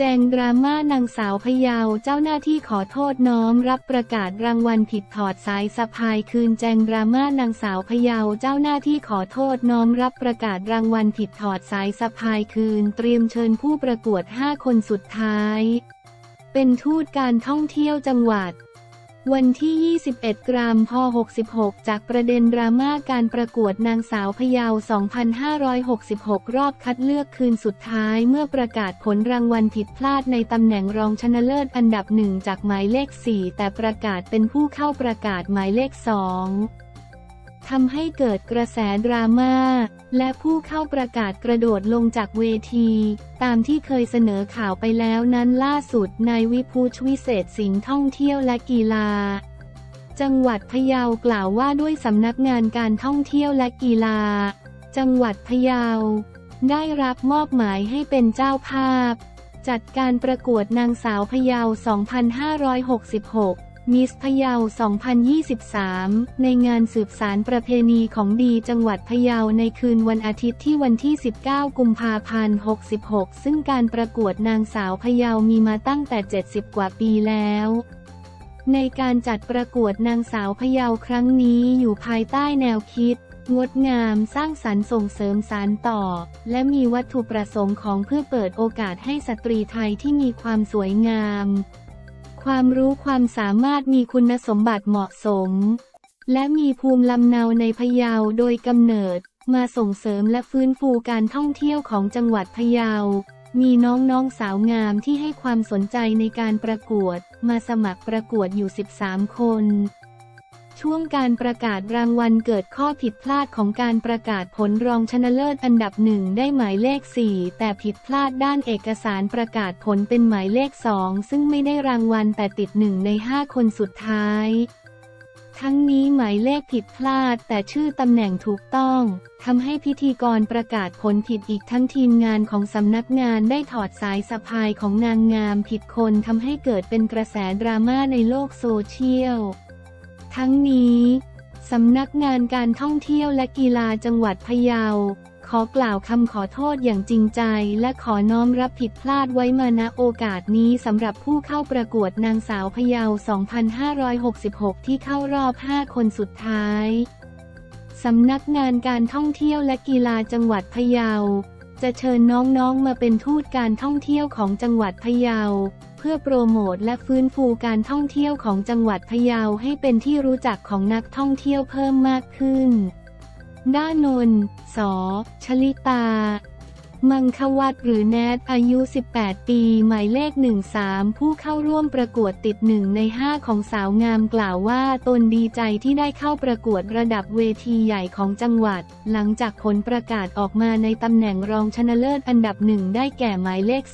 แจงดราม่านางสาวพยาวเจ้าหน้าที่ขอโทษน้อมรับประกาศรางวัลผิดถอดสายสะพายคืนแจงดราม่านางสาวพยาวเจ้าหน้าที่ขอโทษน้อมรับประกาศรางวัลผิดถอดสายสะพายคืน เตรียมเชิญผู้ประกวด 5 คนสุดท้าย เป็นทูตการท่องเที่ยวจังหวัด วันที่ 21 กรัมพ66 จากประเด็นดราม่าการประกวดนางสาวพยาว 2566 รอบคัดเลือกคืนสุดท้ายเมื่อประกาศผลรางวัลผิดพลาดในตำแหน่งรองชนะเลิศอันดับหนึ่งจากหมายเลข 4 แต่ประกาศเป็นผู้เข้าประกาศหมายเลข 2 ทำให้เกิดกระแสดราม่า และผู้เข้าประกาศกระโดดลงจากเวที ตามที่เคยเสนอข่าวไปแล้วนั้นล่าสุดนายวิพูชวิเศษสิงห์ท่องเที่ยวและกีฬา จังหวัดพะเยากล่าวว่าด้วยสำนักงานการท่องเที่ยวและกีฬา จังหวัดพะเยา ได้รับมอบหมายให้เป็นเจ้าภาพ จัดการประกวดนางสาวพะเยา 2566 มิสพะเยา 2023 ในงานสืบสารประเพณีของดีจังหวัดพะเยาในคืนวันอาทิตย์ที่วันที่ 19 กุมภาพันธ์ 66 ซึ่งการประกวดนางสาวพะเยามีมาตั้งแต่ 70 กว่าปีแล้ว ในการจัดประกวดนางสาวพะเยาครั้งนี้อยู่ภายใต้แนวคิด งดงามสร้างสรรค์ส่งเสริมสารต่อ และมีวัตถุประสงค์ของเพื่อเปิดโอกาสให้สตรีไทยที่มีความสวยงาม ความรู้ความสามารถมีคุณสมบัติเหมาะสม และมีภูมิลำเนาในพะเยาโดยกำเนิด มาส่งเสริมและฟื้นฟูการท่องเที่ยวของจังหวัดพะเยา มีน้องๆสาวงามที่ให้ความสนใจในการประกวด มาสมัครประกวดอยู่ 13 คน ช่วงการประกาศรางวัลเกิดข้อผิดพลาดของการประกาศผลรองชนะเลิศอันดับหนึ่งได้หมายเลข 4 แต่ผิดพลาดด้านเอกสารประกาศผลเป็นหมายเลข 2 ซึ่งไม่ได้รางวัลแต่ติดหนึ่งใน 5 คนสุดท้าย ทั้งนี้หมายเลขผิดพลาดแต่ชื่อตำแหน่งถูกต้องทำให้พิธีกรประกาศผลผิดอีกทั้งทีมงานของสำนักงานได้ถอดสายสะพายของนางงามผิดคนทำให้เกิดเป็นกระแสดราม่าในโลกโซเชียล ทั้งนี้สำนักงานการท่องเที่ยวและกีฬาจังหวัดพะเยา ขอกล่าวคำขอโทษอย่างจริงใจ และขอน้อมรับผิดพลาดไว้มาณโอกาสนี้สำหรับผู้เข้าประกวดนางสาวพะเยา 2566 ที่เข้ารอบ 5 คนสุดท้าย สำนักงานการท่องเที่ยวและกีฬาจังหวัดพะเยา จะเชิญน้องๆมาเป็นทูตการท่องเที่ยวของจังหวัดพะเยา เพื่อโปรโมทและฟื้นฟูการท่องเที่ยวของจังหวัดพะเยาให้เป็นที่รู้จักของนักท่องเที่ยวเพิ่มมากขึ้น ด้านนนท์สอชลิตา มังควัตหรือแนทอายุ 18 ปี หมายเลข 13 ผู้เข้าร่วมประกวดติดหนึ่งใน 5 ของสาวงามกล่าวว่าตนดีใจที่ได้เข้าประกวดระดับเวทีใหญ่ของจังหวัด หลังจากผลประกาศออกมาในตำแหน่งรองชนะเลิศอันดับหนึ่งได้แก่หมายเลข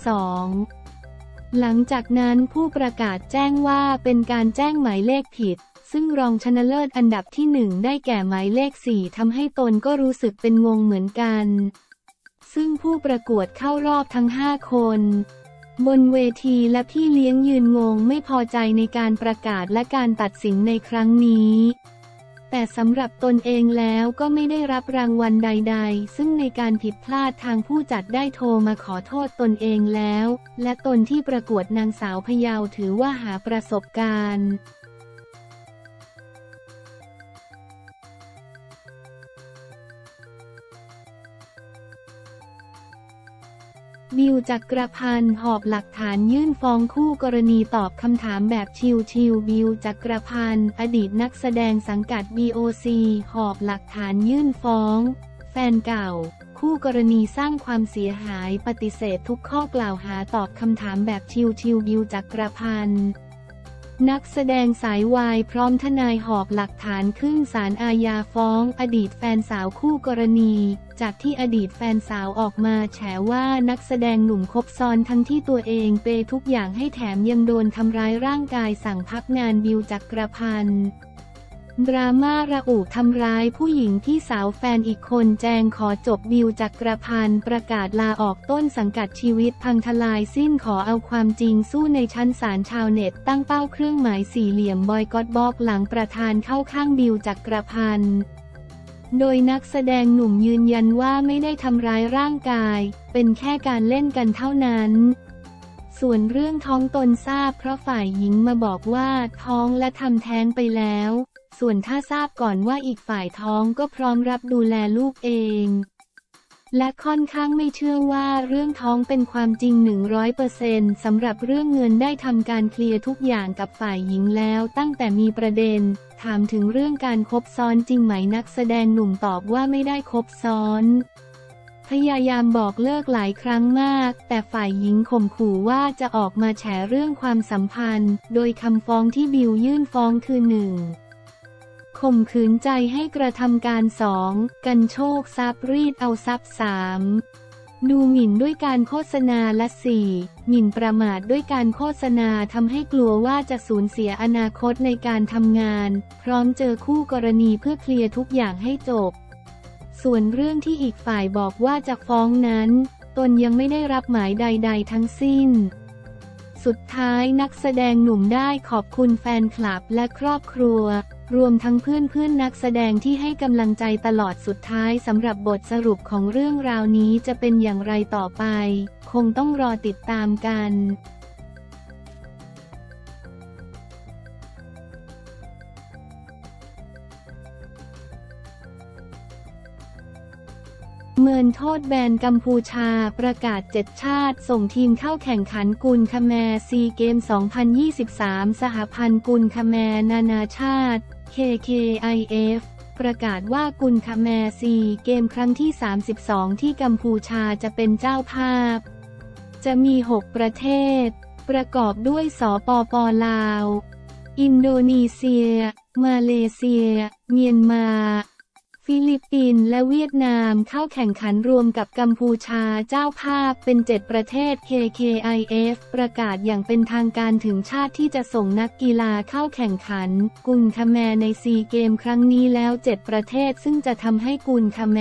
2 หลังจากนั้นผู้ประกาศแจ้งว่าเป็นการแจ้งหมายเลขผิดซึ่งรองชนะเลิศอันดับที่หนึ่งได้แก่หมายเลข 4ทำให้ตนก็รู้สึกเป็นงงเหมือนกัน ซึ่งผู้ประกวดเข้ารอบทั้ง 5 คน บนเวทีและพี่เลี้ยงยืนงงไม่พอใจในการประกาศและการตัดสินในครั้งนี้ แต่สำหรับตนเองแล้วก็ไม่ได้รับรางวัลใด ๆ ซึ่งในการผิดพลาดทางผู้จัดได้โทรมาขอโทษตนเองแล้ว และตนที่ประกวดนางสาวพยาวถือว่าหาประสบการณ์ บิวจักรพันธ์หอบหลักฐานยื่นฟ้องคู่กรณีตอบคำถามแบบชิวๆบิวจักรพันธ์อดีตนักแสดงสังกัด BOC หอบหลักฐานยื่นฟ้อง แฟนเก่า คู่กรณีสร้างความเสียหายปฏิเสธทุกข้อกล่าวหาตอบคำถามแบบชิวๆบิวจักรพันธ์ นักแสดงสายวายพร้อมทนายหอบหลักฐานขึ้นศาลอาญาฟ้อง อดีตแฟนสาวคู่กรณี จากที่อดีตแฟนสาวออกมาแฉว่านักแสดงหนุ่มคบซ้อนทั้งที่ตัวเองเปยทุกอย่างให้แถมยังโดนทำร้ายร่างกายสั่งพักงานบิวจักรพันธ์ ดราม่าระอุทำร้ายผู้หญิงที่สาวแฟนอีกคนแจงขอจบดิวจากกระพันประกาศลาออกต้นสังกัดชีวิตพังทลายสิ้นขอเอาความจริงสู้ในชั้นศาลชาวเน็ตตั้งเป้าเครื่องหมายสี่เหลี่ยมบอยกอตบอกหลังประธานเข้าข้างดิวจากกระพันโดยนักแสดงหนุ่มยืนยันว่าไม่ได้ทำร้ายร่างกาย เป็นแค่การเล่นกันเท่านั้น ส่วนเรื่องท้องตนทราบเพราะฝ่ายหญิงมาบอกว่าท้องและทำแท้งไปแล้ว ส่วนถ้าทราบก่อนว่าอีกฝ่ายท้องก็พร้อมรับดูแลลูกเอง และค่อนข้างไม่เชื่อว่าเรื่องท้องเป็นความจริง 100%สำหรับเรื่องเงินได้ทำการเคลียร์ทุกอย่างกับฝ่ายหญิงแล้วตั้งแต่มีประเด็น ถามถึงเรื่องการคบซ้อนจริงไหมนักแสดงหนุ่มตอบว่าไม่ได้คบซ้อน พยายามบอกเลิกหลายครั้งมาก แต่ฝ่ายหญิงข่มขู่ว่าจะออกมาแฉเรื่องความสัมพันธ์ โดยคำฟ้องที่บิวยื่นฟ้องคือหนึ่งข่มขืนใจให้กระทำการสองกันโชคทรัพย์รีดเอาทรัพย์สามดูหมิ่นด้วยการโฆษณาและสี่หมิ่นประมาทด้วยการโฆษณาทำให้กลัวว่าจะสูญเสียอนาคตในการทำงาน พร้อมเจอคู่กรณีเพื่อเคลียร์ทุกอย่างให้จบ ส่วนเรื่องที่อีกฝ่ายบอกว่าจะฟ้องนั้น ตนยังไม่ได้รับหมายใด ๆ ทั้งสิ้น สุดท้ายนักแสดงหนุ่มได้ขอบคุณแฟนคลับและครอบครัว รวมทั้งเพื่อนๆนักแสดงที่ให้กำลังใจตลอดสุดท้ายสำหรับบทสรุปของเรื่องราวนี้จะเป็นอย่างไรต่อไป คงต้องรอติดตามกัน เมินโทษแบนกัมพูชา ประกาศเจ็ดชาติ ส่งทีมเข้าแข่งขันกุลคแมซีเกม 2023 สหพันธ์กุนขแมร์นานาชาติ KKIF ประกาศว่ากุนขแมร์ซีเกมครั้งที่ 32 ที่กัมพูชาจะเป็นเจ้าภาพ จะมี 6 ประเทศ ประกอบด้วยสปปลาว อินโดนีเซีย มาเลเซีย เมียนมา ฟิลิปปินส์และเวียดนามเข้าแข่งขันรวมกับกัมพูชาเจ้าภาพเป็น 7 ประเทศ KKIF ประกาศอย่างเป็นทางการถึงชาติที่จะส่งนักกีฬาเข้าแข่งขัน กุนคาแมในซีเกมครั้งนี้แล้ว 7 ประเทศซึ่งจะทำให้กุนคาแม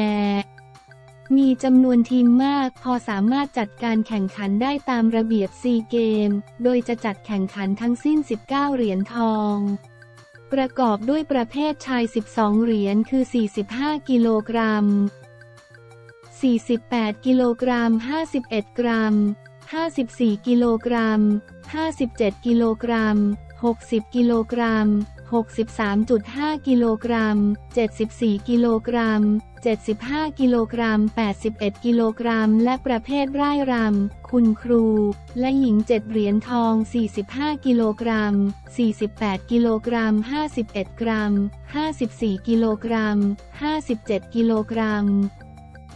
มีจำนวนทีมมากพอสามารถจัดการแข่งขันได้ตามระเบียบซีเกม โดยจะจัดแข่งขันทั้งสิ้น 19 เหรียญทอง ประกอบด้วยประเภทชาย 12 เหรียญคือ 45 กิโลกรัม 48 กิโลกรัม 51 กรัม 54 กิโลกรัม 57 กิโลกรัม 60 กิโลกรัม 63.5 กิโลกรัม 74 กิโลกรัม 75 กิโลกรัม 81 กิโลกรัม และประเภทร่ายรำ คุณครู และหญิง 7 เหรียญทอง 45 กิโลกรัม 48 กิโลกรัม 51 กรัม 54 กิโลกรัม 57 กิโลกรัม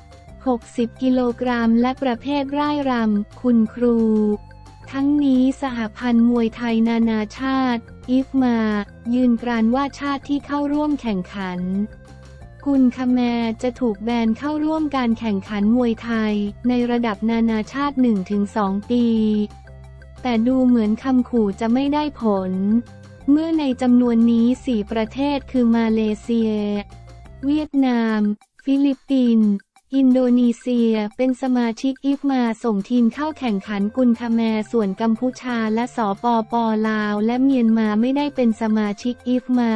60 กิโลกรัม และประเภทร่ายรำ คุณครู ทั้งนี้สหพันธ์มวยไทยนานาชาติ อิฟมา ยืนกรานว่าชาติที่เข้าร่วมแข่งขันกุลคาแมจะถูกแบนเข้าร่วมการแข่งขันมวยไทย ในระดับนานาชาติ 1-2 ปี แต่ดูเหมือนคำขู่จะไม่ได้ผล เมื่อในจำนวนนี้ 4 ประเทศคือมาเลเซีย เวียดนาม ฟิลิปปินส์ อินโดนีเซียเป็นสมาชิก IFMA ส่งทีมเข้าแข่งขันกุนขแมร์ส่วนกัมพูชาและสปปลาว และเมียนมาไม่ได้เป็นสมาชิก IFMA